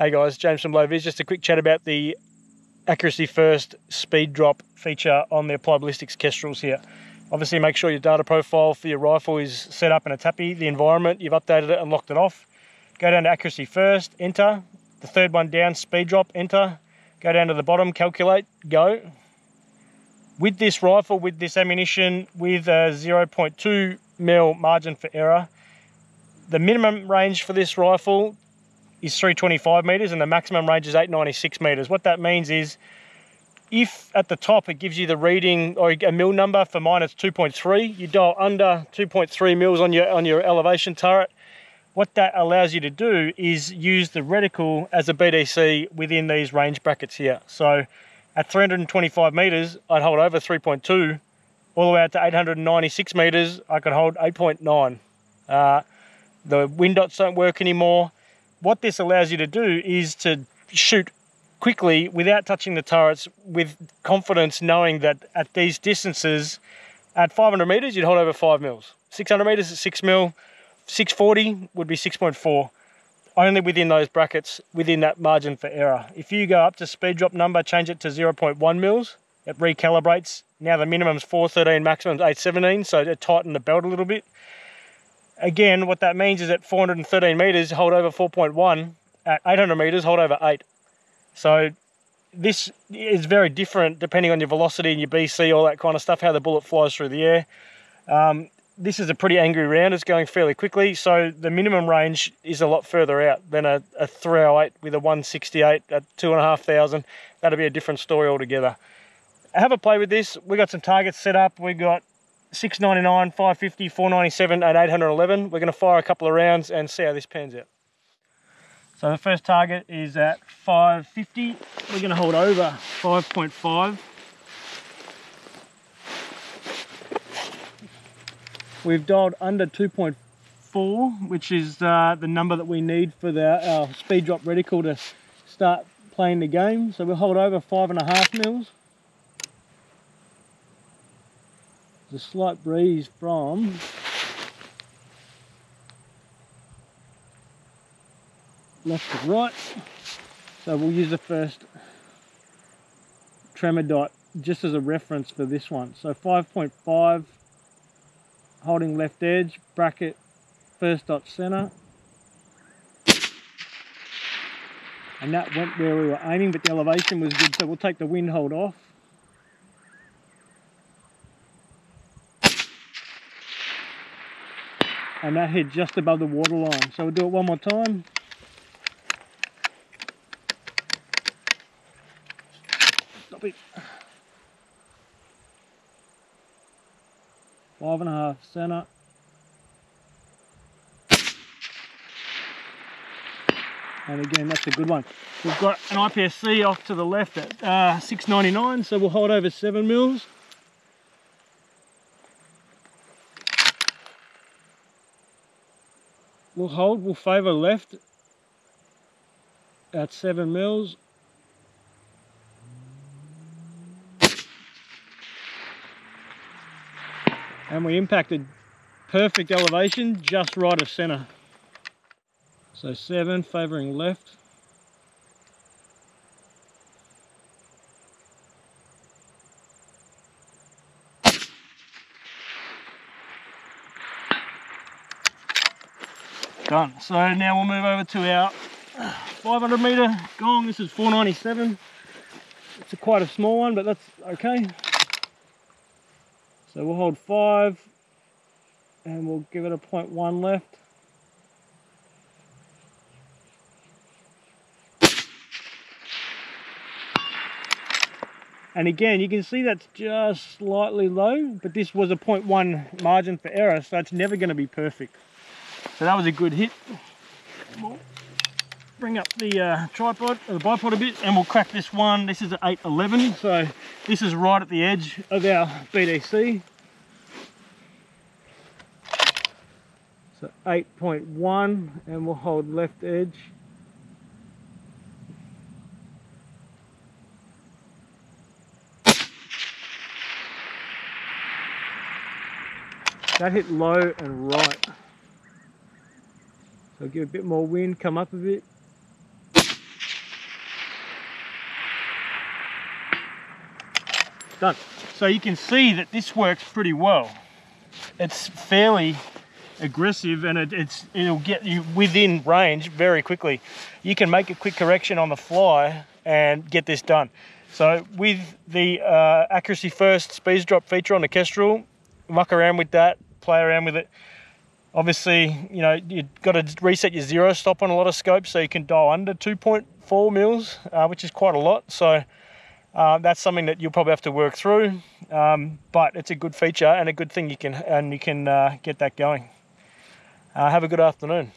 Hey guys, James from Low Vis. Just a quick chat about the accuracy first speed drop feature on the Applied Ballistics Kestrels here. Obviously make sure your data profile for your rifle is set up in a tappy, the environment, you've updated it and locked it off. Go down to accuracy first, enter. The third one down, speed drop, enter. Go down to the bottom, calculate, go. With this rifle, with this ammunition, with a 0.2 mil margin for error, the minimum range for this rifle is 325 meters and the maximum range is 896 meters. What that means is if at the top it gives you the reading or a mil number, for mine it's 2.3, you dial under 2.3 mils on your, on your elevation turret, what that allows you to do is use the reticle as a BDC within these range brackets here. So at 325 meters, I'd hold over 3.2, all the way out to 896 meters, I could hold 8.9. Uh, the wind dots don't work anymore what this allows you to do is to shoot quickly without touching the turrets with confidence knowing that at these distances at 500 meters you'd hold over 5 mils. 600 meters is 6 mil 640 would be 6.4 only within those brackets within that margin for error. If you go up to speed drop number change it to 0.1 mils it recalibrates. Now the minimum is 413 maximum is 817 so it tightened the belt a little bit Again, what that means is at 413 meters, hold over 4.1. At 800 meters, hold over 8. So this is very different depending on your velocity and your BC, all that kind of stuff, how the bullet flies through the air. Um, this is a pretty angry round. It's going fairly quickly, so the minimum range is a lot further out than a, a 308 with a 168 at 2,500. That'll be a different story altogether. Have a play with this. We've got some targets set up. We've got 699, 550, 497 and 811. We're going to fire a couple of rounds and see how this pans out. So the first target is at 550. We're going to hold over 5.5. We've dialed under 2.4, which is uh, the number that we need for the, our speed drop reticle to start playing the game. So we'll hold over five and a half mils. A slight breeze from left to right. So we'll use the first tremor dot just as a reference for this one. So 5.5 holding left edge, bracket first dot center. And that went where we were aiming, but the elevation was good. So we'll take the wind hold off. And that hit just above the water line. So we'll do it one more time. Stop it. Five and a half center. And again, that's a good one. We've got an IPSC off to the left at uh, 699, so we'll hold over seven mils. We'll hold, we'll favour left at 7 mils. And we impacted perfect elevation just right of centre. So 7 favouring left. Done. So now we'll move over to our 500 meter gong. This is 497. It's a quite a small one, but that's okay. So we'll hold five and we'll give it a point one left. And again, you can see that's just slightly low, but this was a 0.1 margin for error, so it's never going to be perfect. So that was a good hit. We'll bring up the uh, tripod, or the bipod a bit, and we'll crack this one. This is an 811, so this is right at the edge of our BDC. So 8.1, and we'll hold left edge. That hit low and right. I'll give a bit more wind, come up a bit. Done. So you can see that this works pretty well. It's fairly aggressive and it, it's it'll get you within range very quickly. You can make a quick correction on the fly and get this done. So with the uh, accuracy first speed drop feature on the Kestrel, muck around with that, play around with it. Obviously, you know, you've got to reset your zero stop on a lot of scopes so you can dial under 2.4 mils, uh, which is quite a lot. So uh, that's something that you'll probably have to work through, um, but it's a good feature and a good thing you can and you can uh, get that going. Uh, have a good afternoon.